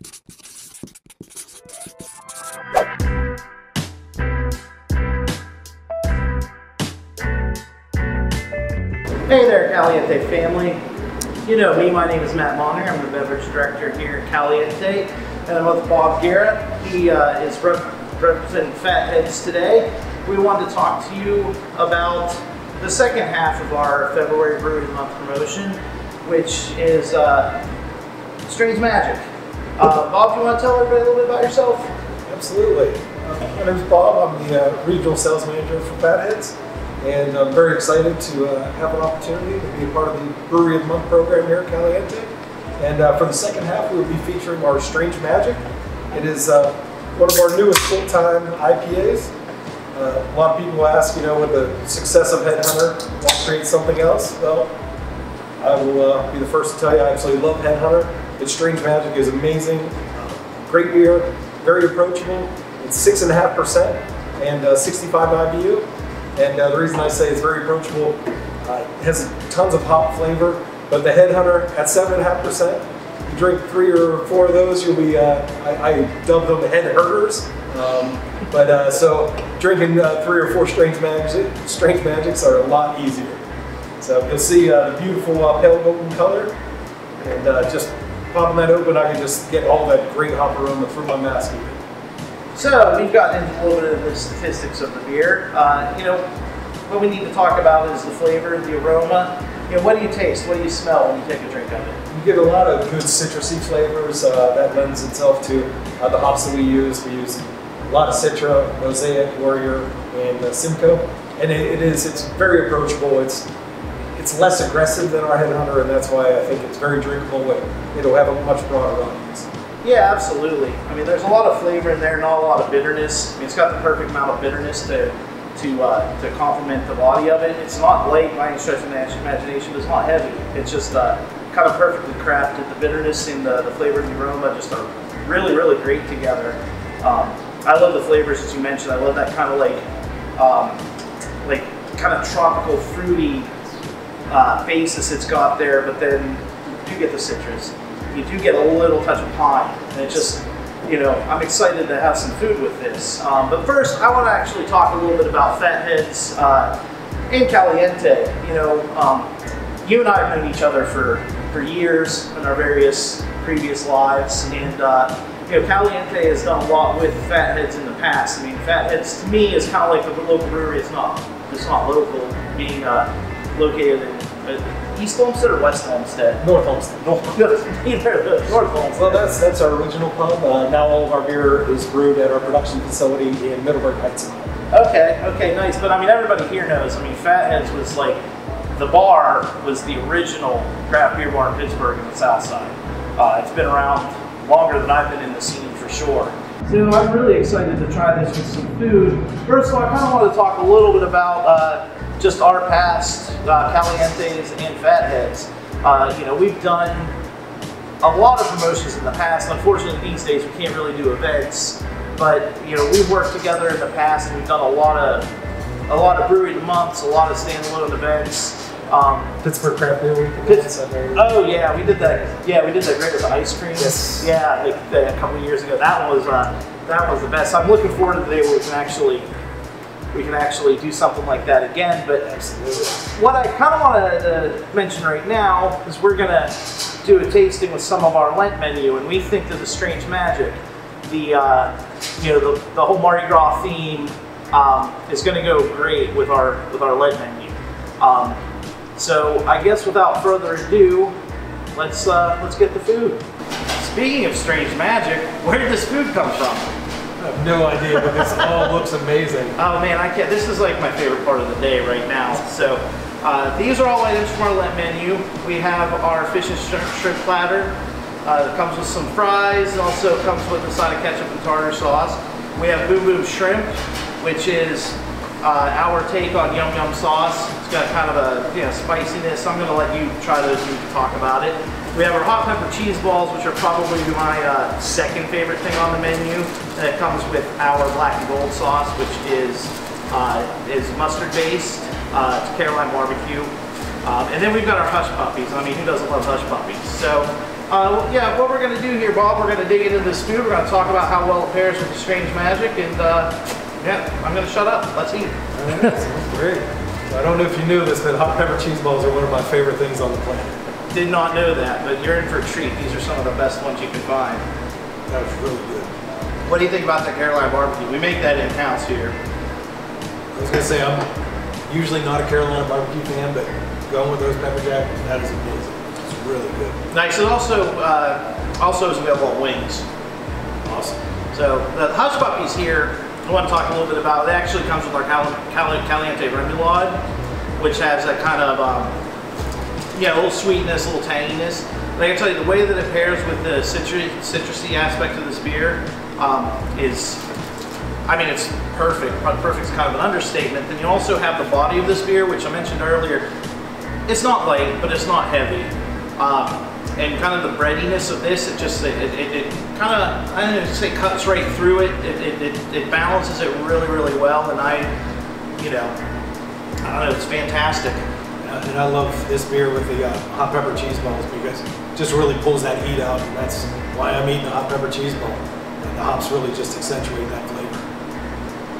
Hey there, Caliente family. You know me, my name is Matt Moninger. I'm the beverage director here at Caliente. And I'm with Bob Gera. He uh, is rep representing Fatheads today. We wanted to talk to you about the second half of our February Brewery Month promotion, which is uh, Strange Magic. Uh, Bob, do you want to tell everybody a little bit about yourself? Absolutely. Uh, my name is Bob. I'm the uh, regional sales manager for Fatheads, and I'm very excited to uh, have an opportunity to be a part of the Brewery of the Month program here at Caliente. And uh, for the second half, we will be featuring our Strange Magic. It is uh, one of our newest full-time IPAs. A lot of people ask, you know, with the success of Headhunter, why create something else? Well, I will be the first to tell you I absolutely love Headhunter. Its Strange Magic is amazing, great beer, very approachable. It's six and a half percent and uh, 65 IBU. And uh, the reason I say it's very approachable, uh, it has tons of hop flavor. But the Headhunter at seven and a half percent, you drink three or four of those, you'll be. Uh, I, I dub them head hurters. Um, but uh, so drinking uh, three or four strange magic, strange magics are a lot easier. So you'll see the beautiful pale golden color, and just popping that open, I can just get all that great hop aroma through my mask. So we've gotten into a little bit of the statistics of the beer. Uh, you know, what we need to talk about is the flavor, the aroma. You know, what do you taste? What do you smell when you take a drink of it? You get a lot of good citrusy flavors. Uh, that lends itself to uh, the hops that we use. We use a lot of Citra, Mosaic, Warrior, and uh, Simcoe. And it, it is, it's very approachable. It's it's less aggressive than our Headhunter, and that's why I think it's very drinkable. It'll have a much broader audience. Yeah, absolutely. I mean, there's a lot of flavor in there, not a lot of bitterness. I mean, it's got the perfect amount of bitterness to to uh, to complement the body of it. It's not light by any stretch of imagination, but it's not heavy. It's just uh, kind of perfectly crafted. The bitterness and the, the flavor and the aroma just are really, really great together. Um, I love the flavors as you mentioned. I love that kind of like um, like kind of tropical fruity uh, basis it's got there, but then you do get the citrus you do get a little touch of pine. And it just, you know, I'm excited to have some food with this. Um, but first, I want to actually talk a little bit about Fatheads uh, in Caliente. You know, um, you and I have known each other for, for years in our various previous lives. And, uh, you know, Caliente has done a lot with Fatheads in the past. I mean, Fatheads to me is kind of like the local brewery. It's not, it's not local, being uh, located in East Olmsted or West Olmsted? North Olmsted. North, neither, North Olmsted. Well, that's that's our original pub. Uh, now all of our beer is brewed at our production facility in Middleburg Heights. Okay, okay, nice. But I mean, everybody here knows. I mean, Fatheads was like the bar was the original craft beer bar in Pittsburgh in the South Side. Uh, it's been around longer than I've been in the scene for sure. So I'm really excited to try this with some food. First of all, I kind of want to talk a little bit about uh, just our past uh, Calientes and Fatheads. Uh, you know, we've done a lot of promotions in the past. Unfortunately, these days we can't really do events, but you know, we've worked together in the past and we've done a lot of a lot of brewery months, a lot of standalone events. Um, Pittsburgh Craft Beer Week. Oh yeah, we did that. Yeah, we did that great with the ice cream. Yes. Yeah, like, a couple of years ago. That was uh, that was the best. So I'm looking forward to the day where we can actually we can actually do something like that again. But what I kind of want to mention right now is we're going to do a tasting with some of our Lent menu, and we think that the Strange Magic, the uh, you know the, the whole Mardi Gras theme, um, is going to go great with our with our Lent menu. Um, so I guess without further ado, let's uh, let's get the food. Speaking of strange magic, where did this food come from? I have no idea, but this all looks amazing. Oh man, I can't. This is like my favorite part of the day right now. So uh, these are all items from our Lent menu. We have our fish and shrimp, shrimp platter. Uh, it comes with some fries. It also comes with a side of ketchup and tartar sauce. We have Boom Boom Shrimp, which is uh, our take on Yum Yum sauce. It's got kind of a you know spiciness. I'm going to let you try those and you can talk about it. We have our hot pepper cheese balls, which are probably my uh, second favorite thing on the menu. And it comes with our black and gold sauce, which is uh, is mustard based. Uh, it's Carolina barbecue. Um, and then we've got our hush puppies. I mean, who doesn't love hush puppies? So Uh, yeah, what we're going to do here, Bob, we're going to dig into this food. We're going to talk about how well it pairs with the Strange Magic, and uh, yeah, I'm going to shut up. Let's eat. Great. I don't know if you knew this, but hot pepper cheese balls are one of my favorite things on the planet. Did not know that, but you're in for a treat. These are some of the best ones you can find. That was really good. What do you think about the Carolina barbecue? We make that in house here. I was gonna say I'm usually not a Carolina barbecue fan, but going with those pepper jack, that is amazing. It's really good. Nice. It also uh, also is available on wings. Awesome. So the hush puppies here, I want to talk a little bit about. It actually comes with our Cal- Cal- Caliente Remoulade, which has a kind of um, yeah, a little sweetness, a little tanginess. And I can tell you the way that it pairs with the citrus, citrusy aspect of this beer um, is, I mean, it's perfect. Perfect is kind of an understatement. Then you also have the body of this beer, which I mentioned earlier. It's not light, but it's not heavy. Um, and kind of the breadiness of this, it just, it, it, it kind of, I don't know, say cuts right through it. It, it, it. it balances it really, really well. And I, you know, I don't know, it's fantastic. And I love this beer with the uh, hot pepper cheese balls because it just really pulls that heat out, and that's why I'm eating the hot pepper cheese ball. And the hops really just accentuate that flavor,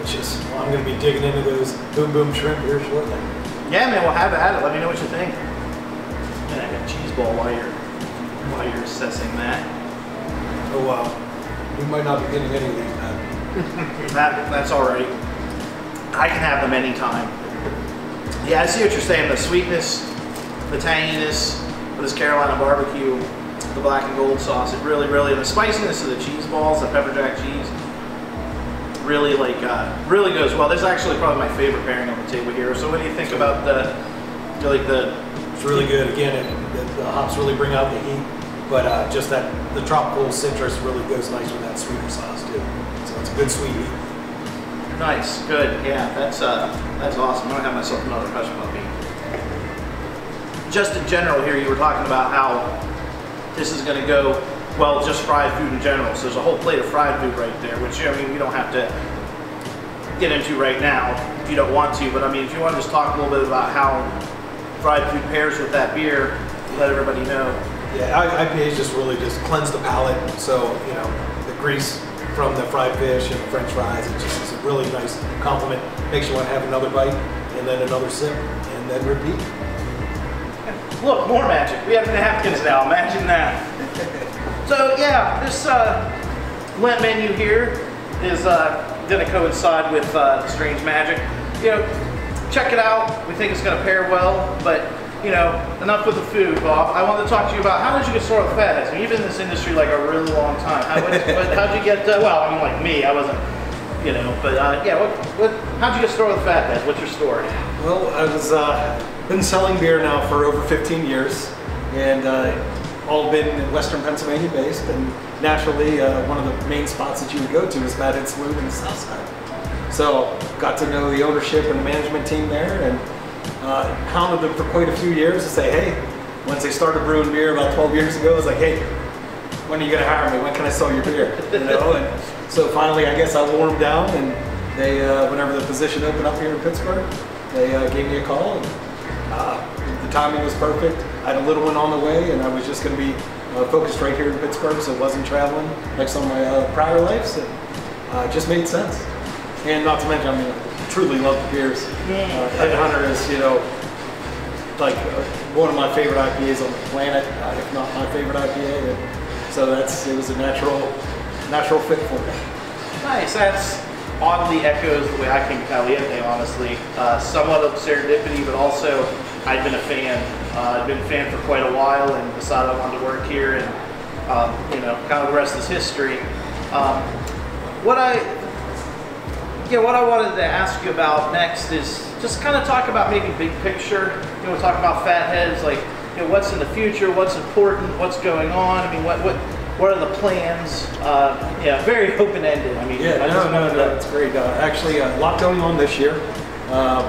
which is well, I'm going to be digging into those boom boom shrimp here shortly. Yeah, man, we'll have at it. Let me know what you think. And I got cheese ball while you're while you're assessing that. Oh wow, we might not be getting any of these, man. That that's all right. I can have them anytime. Yeah, I see what you're saying. The sweetness, the tanginess of this Carolina barbecue, the black and gold sauce. It really, really, and the spiciness of the cheese balls, the pepper jack cheese, really like uh, really goes well. This is actually probably my favorite pairing on the table here. So, what do you think about the like the It's really good. Again, it, the, the hops really bring out the heat, but uh, just that the tropical citrus really goes nice with that sweeter sauce too. So it's a good sweet heat. Nice, good. Yeah, that's uh, that's awesome. I'm gonna have myself another hush puppy. Just in general, here you were talking about how this is gonna go well, just fried food in general. So there's a whole plate of fried food right there, which I mean we don't have to get into right now if you don't want to. But I mean, if you want to just talk a little bit about how fried food pairs with that beer, let everybody know. Yeah, IPAs just really just cleanse the palate. So you know the grease from the fried fish and the French fries, it just is really nice compliment. Makes you want to have another bite and then another sip and then repeat. Look, more magic. We have napkins now. Imagine that. so yeah, this uh, Lent menu here is uh, going to coincide with uh, the Strange Magic. You know, check it out. We think it's going to pair well, but you know, enough with the food, Bob. I wanted to talk to you about how did you get started with fatheads? I mean, you've been in this industry like a really long time. How, did you get? Uh, well, I mean, like me, I wasn't. You know, but uh, yeah, what, what, how'd you get started with fatheads? What's your story? Well, I was uh, been selling beer now for over 15 years, and uh, all been in Western Pennsylvania based. And naturally, uh, one of the main spots that you would go to is Fathead Saloon in the South Side. So, got to know the ownership and the management team there, and uh, hounded them for quite a few years to say, hey, once they started brewing beer about 12 years ago, I was like, hey, when are you gonna hire me? When can I sell your beer? You know, and so finally, I guess I wore them down, and they, uh, whenever the position opened up here in Pittsburgh, they uh, gave me a call, and uh, the timing was perfect. I had a little one on the way, and I was just gonna be uh, focused right here in Pittsburgh, so it wasn't traveling like some of my uh, prior lives, and uh, it just made sense. And not to mention, I mean, I truly love the beers. Uh, Headhunter is, you know, like uh, one of my favorite IPAs on the planet, uh, if not my favorite IPA. And so that's it was a natural, natural fit for me. Nice. That's oddly echoes the way I to Caliente, honestly. Uh, somewhat of serendipity, but also I've been a fan. Uh, I've been a fan for quite a while and decided I wanted to work here, and um, you know, kind of the rest is history. Um, what I, yeah, what I wanted to ask you about next is just kind of talk about maybe big picture. You know, talk about fatheads, like you know, what's in the future, what's important, what's going on. I mean, what what what are the plans? Uh, yeah, very open ended. I mean, I Yeah, just no, no, no, that's great. Uh, actually, a lot going on this year. Um,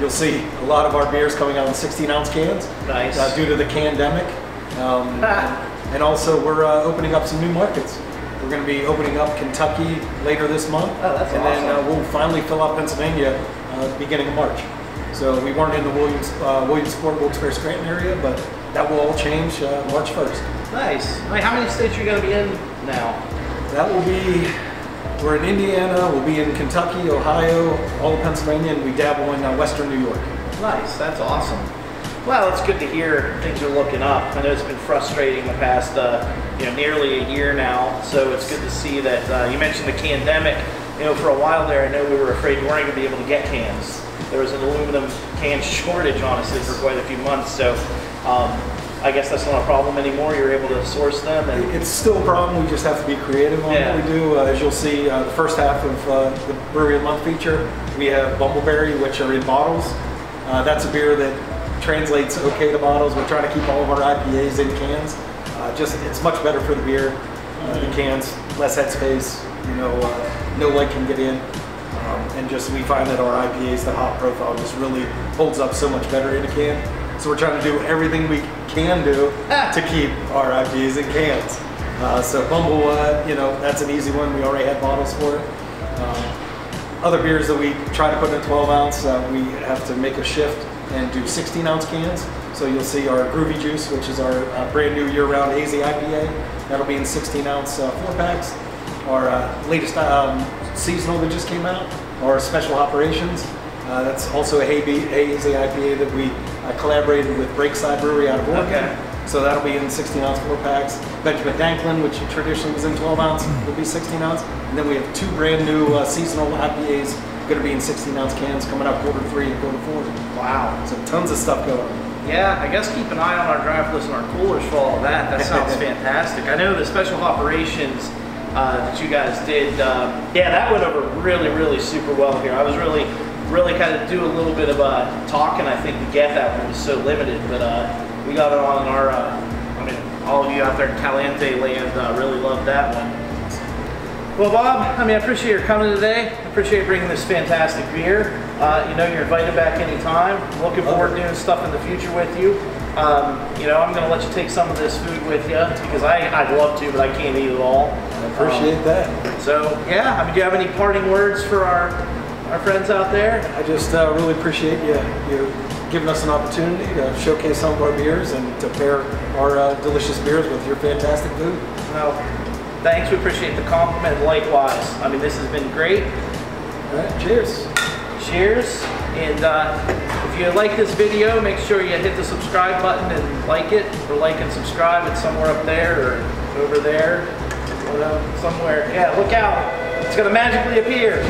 you'll see a lot of our beers coming out in 16 ounce cans Nice. uh, due to the pandemic. Um, and also, we're uh, opening up some new markets. We're going to be opening up Kentucky later this month. Oh, that's and then uh, we'll finally fill out Pennsylvania uh, beginning of March. So we weren't in the Williams, uh, Williamsport, Wilkes-Barre, Scranton area, but that will all change uh, March 1st. Nice. How many states are you going to be in now? That will be, we're in Indiana, we'll be in Kentucky, Ohio, all of Pennsylvania, and we dabble in uh, western New York. Nice. That's awesome. Well, it's good to hear things are looking up. I know it's been frustrating the past, uh, you know, nearly a year now. So it's good to see that uh, you mentioned the pandemic. You know, for a while there, I know we were afraid we weren't going to be able to get cans. There was an aluminum can shortage, honestly, for quite a few months. So um, I guess that's not a problem anymore. You're able to source them, and It's still a problem, we just have to be creative on Yeah. what we do. Uh, As you'll see, uh, the first half of uh, the Brewery of the Month feature, we have Bumbleberry, which are in bottles. Uh, That's a beer that translates okay to bottles. We're trying to keep all of our IPAs in cans. Uh, Just, it's much better for the beer, uh, the cans, less headspace, you know, uh, no light can get in. Um, And just, we find that our IPAs, the hop profile just really holds up so much better in a can. So we're trying to do everything we can do Ah. to keep our IPAs in cans. Uh, so Bumble, uh, you know, that's an easy one. We already had bottles for it. Um, other beers that we try to put in a 12 ounce, uh, we have to make a shift and do 16 ounce cans. So you'll see our Groovy Juice, which is our uh, brand new year-round hazy IPA. That'll be in 16 ounce uh, four packs. Our uh, latest um, seasonal that just came out, our Special Operations. Uh, that's also a hazy IPA that we collaborated with Breakside Brewery out of Oregon. Okay. So that'll be in 16 ounce four packs. Benjamin Danklin, which traditionally was in 12 ounce, will be 16 ounce. And then we have two brand new uh, seasonal IPAs going to be in 16 ounce cans coming out quarter three and quarter four. wow. So tons of stuff going on. Yeah, I guess keep an eye on our draft list and our coolers for all of that. That sounds fantastic. I know the special operations uh, that you guys did. Um, yeah, that went over really, really super well here. I was really, really kind of do a little bit of uh, talking. I think to get that one it was so limited, but uh, we got it on our. Uh, I mean, all of you out there in Caliente land uh, really loved that one. Well, Bob, I mean, I appreciate your coming today. I appreciate bringing this fantastic beer. Uh, you know, you're invited back anytime. I'm looking forward to doing stuff in the future with you. Um, you know, I'm going to let you take some of this food with you because I, I'd love to, but I can't eat it all. I appreciate that. Um, so, yeah, I mean, do you have any parting words for our, our friends out there? I just uh, really appreciate you, you giving us an opportunity to showcase some of our beers and to pair our uh, delicious beers with your fantastic food. Well, thanks. We appreciate the compliment. Likewise. I mean, this has been great. All right, cheers. cheers and uh, if you like this video make sure you hit the subscribe button and like it or like and subscribe it's somewhere up there or over there or, uh, somewhere yeah look out it's gonna magically appear